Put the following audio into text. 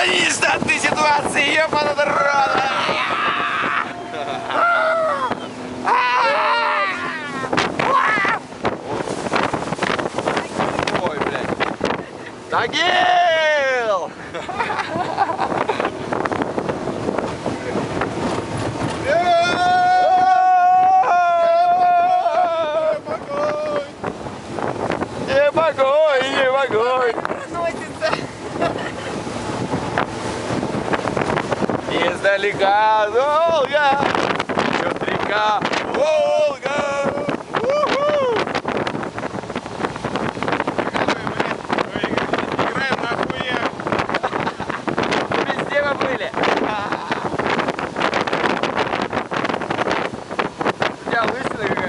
до нештатной ситуации, ебаный народ! Ой, блядь. Тагил! Не могу, не могу. издалека. Волга, идет река, Волга. Я лысина,